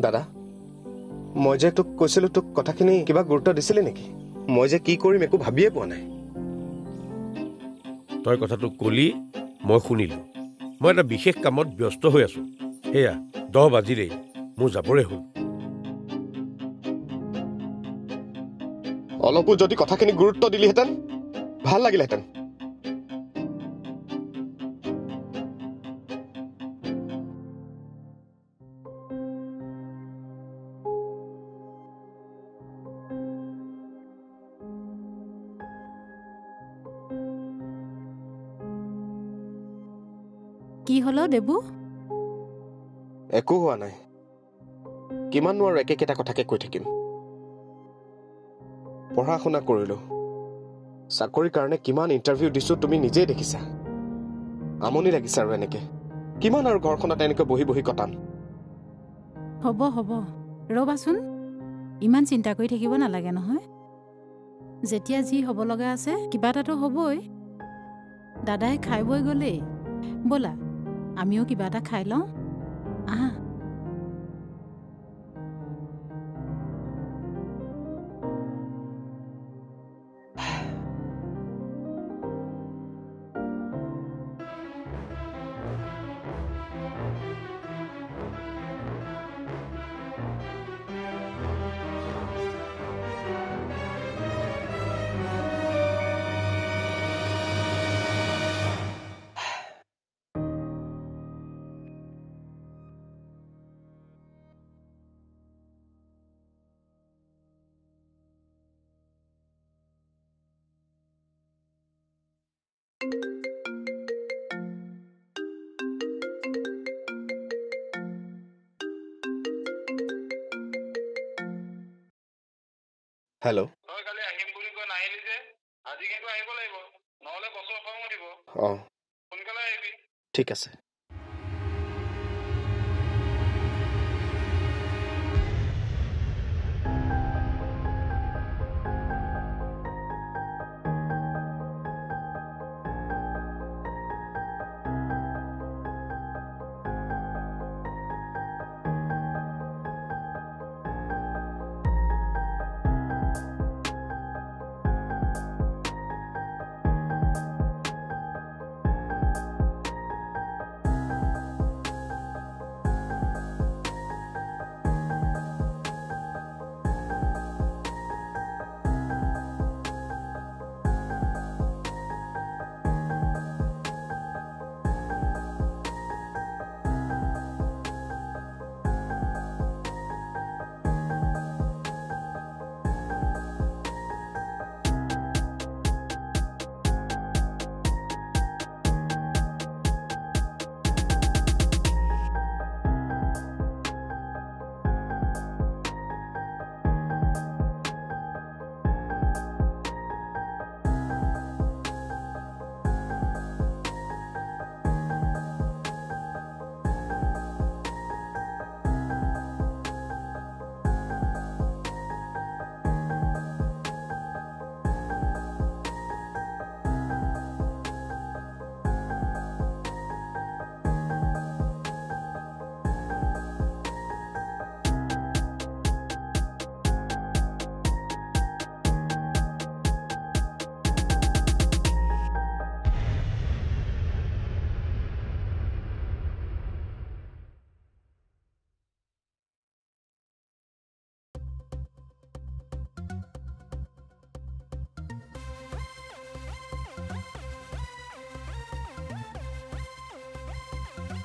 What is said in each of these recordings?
দাদা মই যে তোক কৈছিলো তোক কথাখিনি কিবা গুৰুত্ব দিছিলি নেকি? মই যে কি কৰিম একো ভাবিয়ে পোৱা নাই। তই কথাটো কলি মই শুনিলো। মই এটা বিশেষ কামত ব্যস্ত হৈ আছো। সেয়া দহ বাজিলেই। মোৰ যাবৰে হ'ল। অলপো যদি কথাখিনি গুৰুত্ব দিলিহেঁতেন ভাল লাগিলেহেঁতেন। কি হলো দেবু? একো হোৱা নাই। কিমাননো আৰু একেকেইটা কথাকে কৈ থাকিম। পঢ়া শুনা কৰিলো। চাকৰিৰ কাৰণে কিমান ইণ্টাৰভিউ দিছো তুমি নিজেই দেখিছা। আমনি লাগিছে আৰু এনেকে। কিমান আৰু ঘৰখনত এনেকৈ বহি বহি কটাম। হ'ব হ'ব। ৰ'বাচোন। ইমান চিন্তা কৰি থাকিব নালাগে নহয়। যেতিয়া যি হ'ব লগা আছে কিবা এটাতো হ'বই। দাদাই খাই বৈ গ'লেই। ব'লা। আমিও কিবা এটা খাই লওঁ আহা উঠিব। অঁ। ঠিক আছে।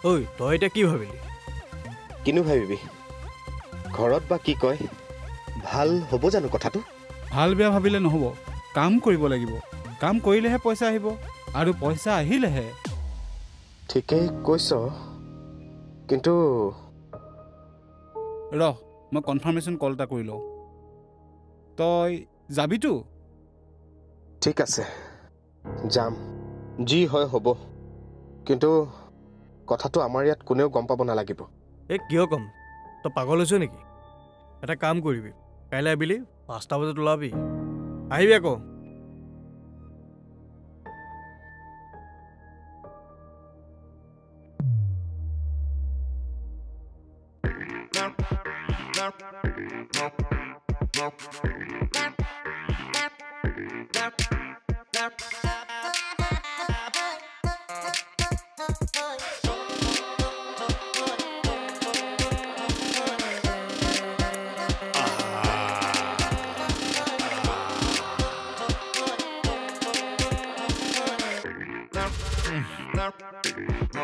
ঐ তই এতিয়া কি ভাবিলি? কিনো ভাবিবি? ঘৰত বা কি কয়? ভাল হ'ব জানো কথাটো? ভাল বেয়া ভাবিলে নহ'ব। কাম কৰিব লাগিব। কাম কৰিলেহে পইচা আহিব আৰু পইচা আহিলেহে। ঠিকেই কৈছ। কিন্তু ৰহ মই কনফাৰ্মেশ্যন কল এটা কৰি লওঁ। তই যাবিতো ঠিক আছে। যাম। যি হয় হ'ব। কিন্তু কথাটো আমাৰ ইয়াত কোনেও গম পাব নালাগিব। এই কিয় ক'ম? তই পাগল হৈছ নেকি? এটা কাম কৰিবি কাইলৈ আবেলি পাঁচটা বজাত ওলাবি। আহিবি আকৌ।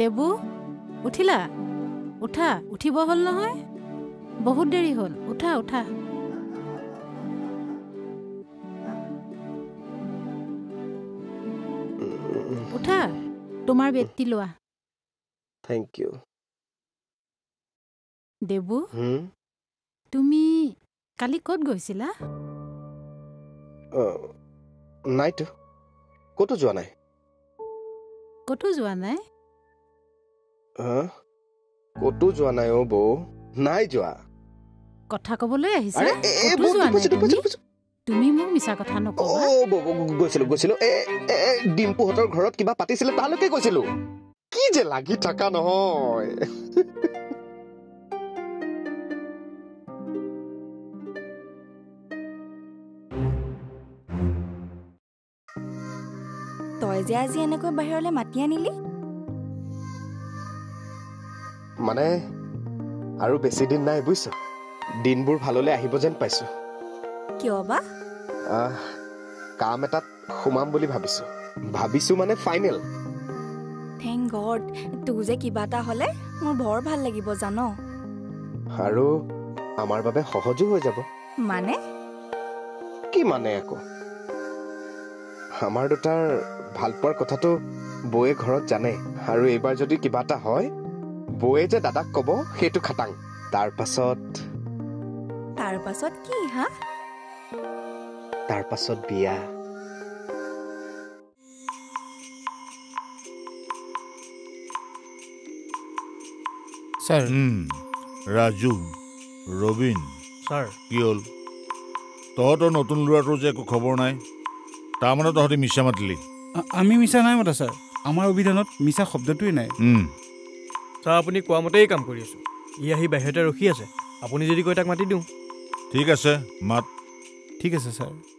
দেবু উঠিলা? উঠা উঠিব হ'ল নহয়? বহুত দেৰি হ'ল। উঠা উঠা। উঠা তোমাৰ বেটটি লোৱা। থেংক ইউ দেবু তুমি কালি ক'ত গৈছিলা? নাইতো। ক'তো যোৱা নাই? ক'তো যোৱা নাই? হা? ক'তো যোৱা নাই অ' বৌ। নাই যোৱা। কথা ক'বলৈ আহিছা? তুমি? মোক মিছা কথা নকবা। গৈছিলো গৈছিলো। এ এ, এ, ডিম্পুহঁতৰ ঘৰত কিবা পাতিছিলে তালৈকে গৈছিলো। কি যে লাগি থাকা নহয়। তই যে আজি এনেকৈ বাহিৰলৈ মাতি আনিলি? মানে আৰু বেছি দিন নাই বুজিছ দিনবোৰ ভাললৈ আহিব যেন পাইছো। কিয় বা? কাম এটাত সোমাম বুলি ভাবিছো। ভাবিছো মানে ফাইনেল। থেংক গড তোৰ যে কিবা এটা হ'লে মোৰ বৰ ভাল লাগিব জান। আৰু আমাৰ বাবে সহজো হৈ যাব। মানে? কি মানে আকৌ? আমাৰ দুটাৰ ভাল পোৱাৰ কথাটো বৌয়ে ঘৰত জানে। আৰু এইবাৰ যদি কিবা এটা হয় বৌয়ে যে দাদাক কব সেইটো খাটাং। তাৰ পাছত তাৰ পাছত কি হা? তাৰ পাছত বিয়া। ছাৰ। ৰাজু ৰবীন ছাৰ। কি হ'ল? তহঁতৰ নতুন ল'ৰাটোৰ যে একো খবৰ নাই তাৰমানে তহঁতি মিছা মাতিলি। আমি মিছা নাই মতা ছাৰ। আমাৰ অভিধানত মিছা শব্দটোৱেই নাই। ছাৰ আপুনি কোৱা মতেই কাম কৰি আছোঁ। ই আহি বাহিৰতে ৰখি আছে। আপুনি যদি কয় তাক মাতি দিওঁ। ঠিক আছে মাত। ঠিক আছে ছাৰ।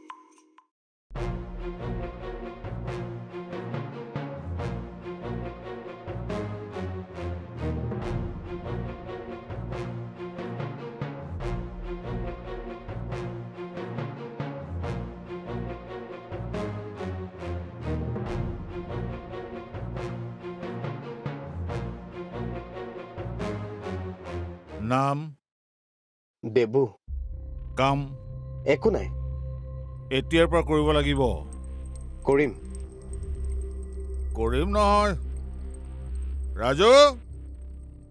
নাম? দেবু। কাম? একো নাই। এতিয়াৰ পৰা কৰিব লাগিব। কৰিম। কৰিম নহয়। ৰাজু?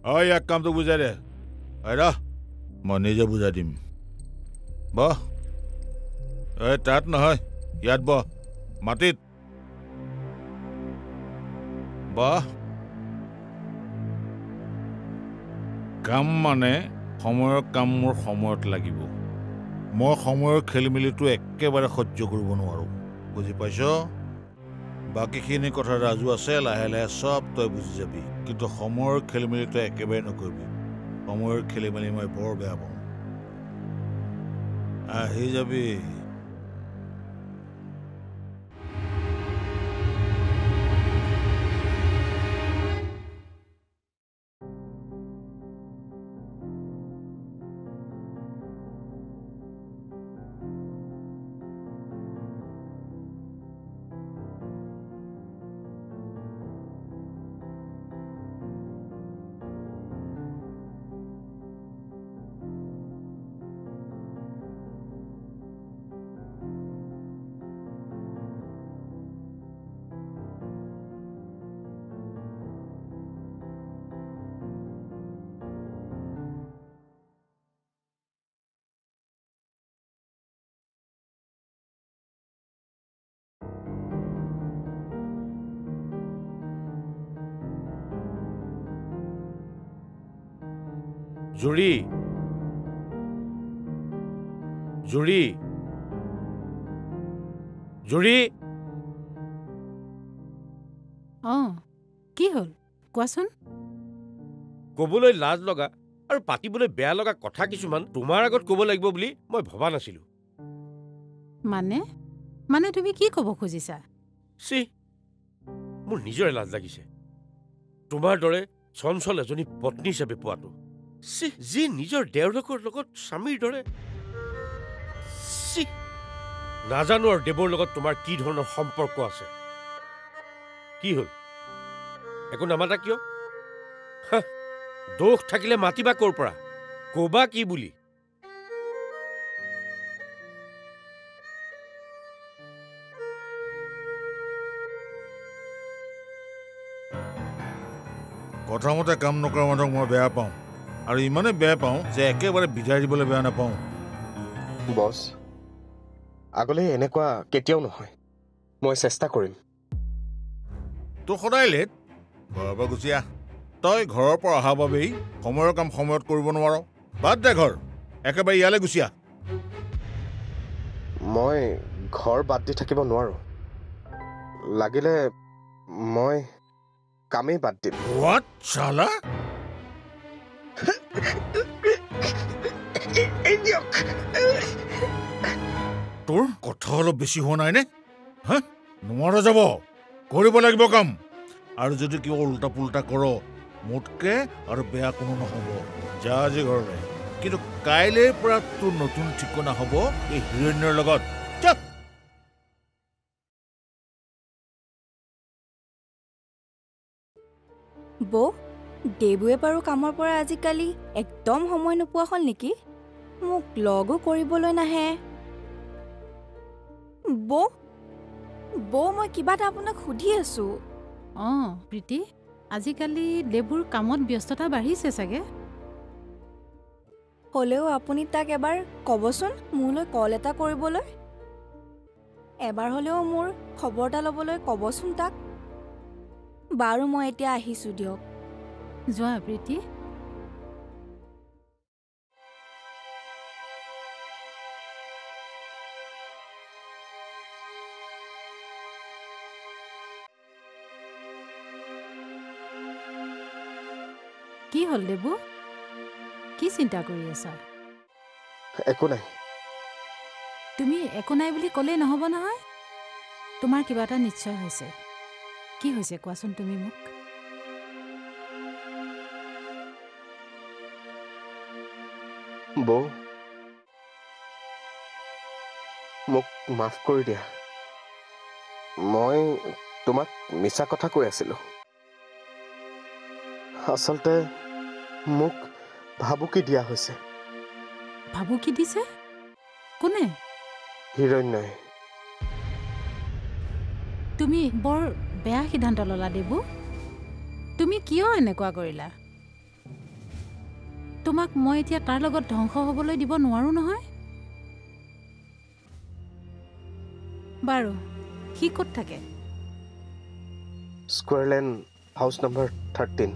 অ ইয়াক কামটো বুজাই দে। আইৰা মই নিজে বুজাই দিম। বহ। এই তাত নহয় ইয়াত বহ। মাটিত। বহ। কাম মানে সময়ৰ কাম মোৰ সময়ত লাগিব। মই সময়ৰ খেলি মেলিটো একেবাৰে সহ্য কৰিব নোৱাৰোঁ। বুজি পাইছ? বাকীখিনি কথা ৰাজু আছে লাহে লাহে চব তই বুজি যাবি। কিন্তু সময়ৰ খেলি মেলি তই একেবাৰে নকৰিবি। সময়ৰ খেলি মেলি মই বৰ বেয়া পাওঁ। আহি যাবি। জুৰি। জুৰি। জুৰি। অঁ কি হ'ল? কোৱাচোন। ক'বলৈ লাজ লগা আৰু পাতিবলৈ বেয়া লগা কথা কিছুমান তোমাৰ আগত ক'ব লাগিব বুলি মই ভবা নাছিলো। মানে? মানে তুমি কি ক'ব খুজিছা? চি মোৰ নিজৰে লাজ লাগিছে। তোমাৰ দৰে চঞ্চল এজনী পত্নী হিচাপে পোৱাটো। চি যি নিজৰ দেওৰকৰ লগত স্বামীৰ দৰে। চি নাজানো আৰু দেৱৰ লগত তোমাৰ কি ধৰণৰ সম্পৰ্ক আছে। কি হ'ল? একো নামাতা কিয়? দোষ থাকিলে মাতিবা ক'ৰ পৰা? ক'বা কি বুলি? কথামতে কাম নকৰা মানুহক মই বেয়া পাওঁ। আৰু ইমানেই বেয়া পাওঁ যে একেবাৰে বিদায় দিবলৈ বেয়া নাপাওঁ। বছ আগলৈ এনেকুৱা কেতিয়াও নহয়। মই চেষ্টা কৰিম। তোৰ সদায় লেট। ঘৰৰ পৰা গুচি আহ। তই ঘৰৰ পৰা অহাৰ বাবেই সময়ৰ কাম সময়ত কৰিব নোৱাৰ। বাদ দে ঘৰ। একেবাৰে ইয়ালৈ গুচি আহ। মই ঘৰ বাদ দি থাকিব নোৱাৰোঁ। লাগিলে মই কামেই বাদ দিম। হোৱাট চালা? তোৰ কথা অলপ বেছি হোৱা নাইনে হা? নোৱাৰ যাব। কৰিব লাগিব কাম। আৰু যদি কিবা উল্টা পুল্টা কৰ মোতকে আৰু বেয়া কোনো নহ'ব। যা আজি ঘৰলৈ। কিন্তু কাইলৈৰ পৰা তোৰ নতুন ঠিকনা হ'ব এই হিৰণ্যৰ লগত। যা বৌ দেবুৱে বাৰু কামৰ পৰা আজিকালি একদম সময় নোপোৱা হ'ল নেকি? মোক লগো কৰিবলৈ নাহে। বৌ বৌ মই কিবা এটা আপোনাক সুধি আছোঁ। অঁ প্ৰীতি আজিকালি দেৱৰ কামত ব্যস্ততা বাঢ়িছে চাগে? হ'লেও আপুনি তাক এবাৰ ক'বচোন মোলৈ কল এটা কৰিবলৈ। এবাৰ হ'লেও মোৰ খবৰ এটা ল'বলৈ ক'বচোন তাক। বাৰু মই এতিয়া আহিছোঁ দিয়ক। যোৱা প্ৰীতি কি হ'ল দেবু? কি চিন্তা কৰি আছা? একো নাই। তুমি একো নাই বুলি ক'লেই নহ'ব নহয়? তোমাৰ কিবা এটা নিশ্চয় হৈছে। কি হৈছে কোৱাচোন তুমি মোক? বৌ। মোক মাফ কৰি দিয়া। মই তোমাক মিছা কথা কৈ আছিলোঁ। আচলতে মোক ভাবুকি দিয়া হৈছে। ভাবুকি দিছে? কোনে? হিৰণ্যই। তুমি বৰ বেয়া সিদ্ধান্ত ল'লা দেবু। তুমি কিয় এনেকুৱা কৰিলা? তোমাক মই এতিয়া তাৰ লগত ধ্বংস হ'বলৈ দিব নোৱাৰো নহয়? বাৰু সি ক'ত থাকে? স্কুৱেৰলেণ্ড house number thirteen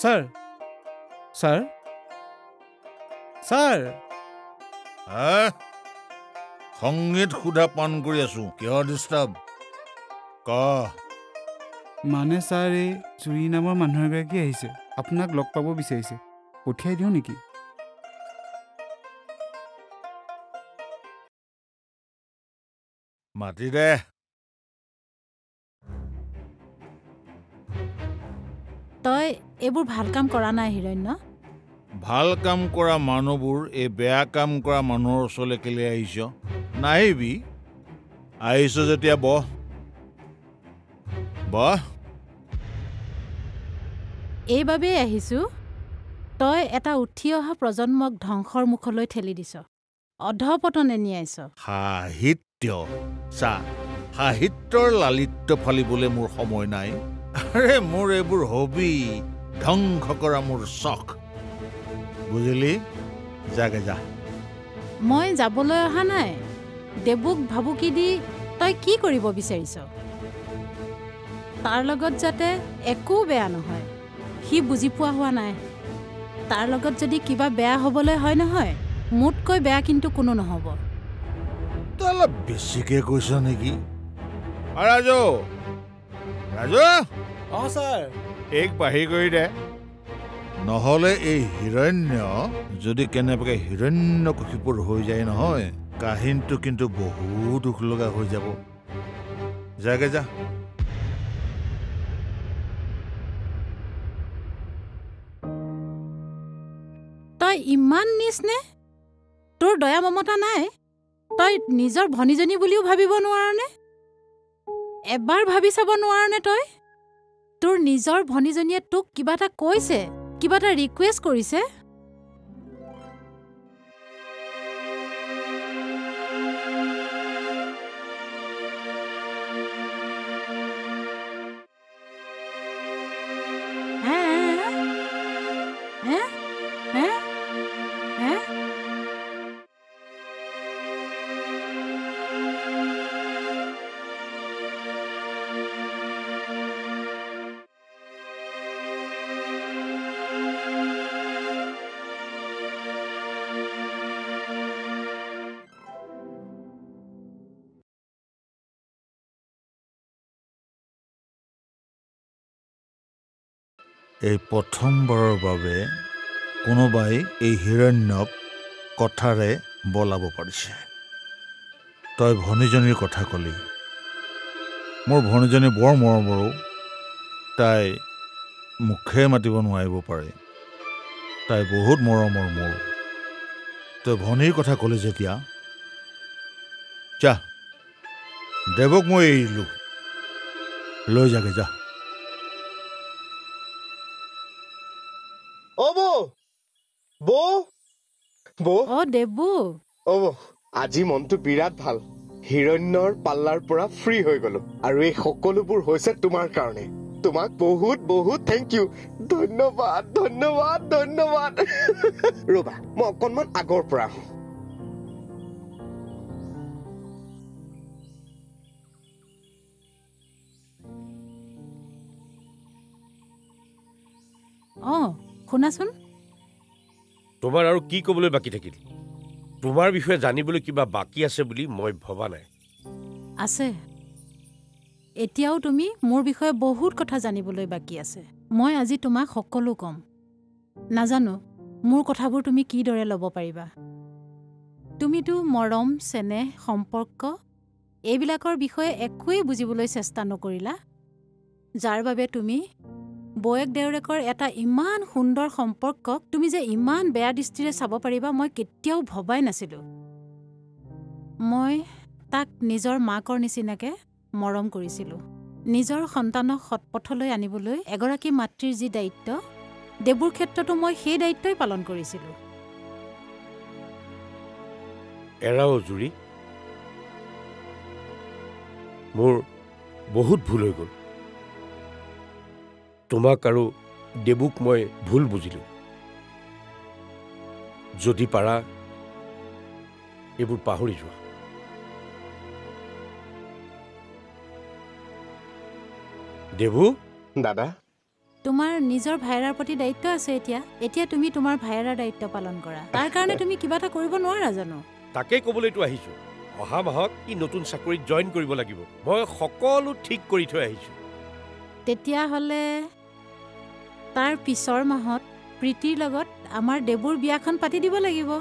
sir sir sir হা? সংগীত সুধা পান কৰি আছো কিয় ডিষ্টাৰ্ব ক। মানে ছাৰ এই জুৰি নামৰ মানুহ এগৰাকী আহিছে আপোনাক লগ পাব বিচাৰিছে। পঠিয়াই দিওঁ নেকি? মাতি দে। তই এইবোৰ ভাল কাম কৰা নাই হিৰণ্য। ভাল কাম কৰা মানুহবোৰ এই বেয়া কাম কৰা মানুহৰ ওচৰলৈ কেলে আহিছ? নাহিবি। আহিছ যেতিয়া বহ বহ এইবাবেই আহিছোঁ। তই এটা উঠি অহা প্ৰজন্মক ধ্বংসৰ মুখলৈ ঠেলি দিছ। অধপতনে নিয়াইছ সাহিত্য। চা সাহিত্যৰ লালিত্য ফালিবলৈ মোৰ সময় নাই। আৰে মোৰ এইবোৰ হবি। ধ্বংস কৰা মোৰ চখ। বুজিলি? যাগে যা। মই যাবলৈ অহা নাই। দেবুক ভাবুকি দি তই কি কৰিব বিচাৰিছ? তাৰ লগত যাতে একো বেয়া নহয়। সি বুজি পোৱা হোৱা নাই। তাৰ লগত যদি কিবা বেয়া হ'বলৈ হয় নহয় মোতকৈ বেয়া কিন্তু কোনো নহ'ব। তই অলপ বেছিকে কৈছ নেকি? অ, ৰাজু! ৰাজু! অঁ ছাৰ। এইক বাঢ়ি কৰি দে। নহ'লে এই হিৰণ্য যদি কেনেবাকে হিৰণ্য কশিপুৰ হৈ যায় নহয় কাহিনীটো কিন্তু বহুত দুখ লগা হৈ যাব। যাগে যা। তই ইমান নিচ নে? তোৰ দয়া মমতা নাই? তই নিজৰ ভনীজনী বুলিও ভাবিব নোৱাৰনে? এবাৰ ভাবি চাব নোৱাৰনে তই? তোৰ নিজৰ ভনীজনীয়ে তোক কিবা এটা কৈছে। কিবা এটা ৰিকুৱেষ্ট কৰিছে? এই প্ৰথমবাৰৰ বাবে কোনোবাই এই হিৰণ্যক কথাৰে বলাব পাৰিছে। তই ভনীজনীৰ কথা কলি। মোৰ ভনীজনী বৰ মৰমৰো। তাই মুখে মাতিব নোৱাৰিব পাৰে। তাই বহুত মৰমৰ মোৰ। তই ভনীৰ কথা ক'লি যেতিয়া। যা। দেৱক মই এৰিলোঁ লৈ যাগে যা। বৌ? অ দেবু। অ বৌ আজি মনটো বিৰাট ভাল। হিৰণ্যৰ পাল্লাৰ পৰা ফ্ৰী হৈ গলো। আৰু এই সকলোবোৰ হৈছে তোমাৰ কাৰণে। তোমাক বহুত বহুত থেংক ইউ ধন্যবাদ ধন্যবাদ ধন্যবাদ। ৰবা মই অকণমান আগৰ পৰা আহোঁ। অঁ শুনাচোন। তোমাৰ আৰু কি ক'বলৈ বাকী থাকিল? তোমাৰ বিষয়ে জানিবলৈ কিবা বাকী আছে বুলি মই ভবা নাই। আছে। এতিয়াও তুমি মোৰ বিষয়ে বহুত কথা জানিবলৈ বাকী আছে। মই আজি তোমাক সকলো ক'ম। নাজানো মোৰ কথাবোৰ তুমি কিদৰে ল'ব পাৰিবা? তুমিতো মৰম চেনেহ সম্পৰ্ক এইবিলাকৰ বিষয়ে একোৱেই বুজিবলৈ চেষ্টা নকৰিলা। যাৰ বাবে তুমি বৌয়েক দেউৰেকৰ এটা ইমান সুন্দৰ সম্পৰ্কক তুমি যে ইমান বেয়া দৃষ্টিৰে চাব পাৰিবা মই কেতিয়াও ভবাই নাছিলোঁ। মই তাক নিজৰ মাকৰ নিচিনাকে মৰম কৰিছিলোঁ। নিজৰ সন্তানক সৎপথলৈ আনিবলৈ এগৰাকী মাতৃৰ যি দায়িত্ব দেৱৰ ক্ষেত্ৰতো মই সেই দায়িত্বই পালন কৰিছিলোঁ। এৰাও জুৰি। মোৰ বহুত ভুল হৈ গ'ল। তোমাক আৰু দেবুক মই ভুল বুজিলোঁ। যদি পাৰা এইবোৰ পাহৰি যোৱা। দেবু দাদা? তোমাৰ নিজৰ ভায়েৰাৰ প্ৰতি দায়িত্ব আছে এতিয়া। এতিয়া তুমি তোমাৰ ভায়েৰাৰ দায়িত্ব পালন কৰা। তাৰ কাৰণে তুমি কিবা এটা কৰিব নোৱাৰা জানো? তাকেই ক'বলৈতো আহিছোঁ। অহা মাহত ই নতুন চাকৰিত জইন কৰিব লাগিব। মই সকলো ঠিক কৰি থৈ আহিছোঁ। তেতিয়াহ'লে তাৰ পিছৰ মাহত প্ৰীতিৰ লগত আমাৰ দেৱৰ বিয়াখন পাতি দিব লাগিব।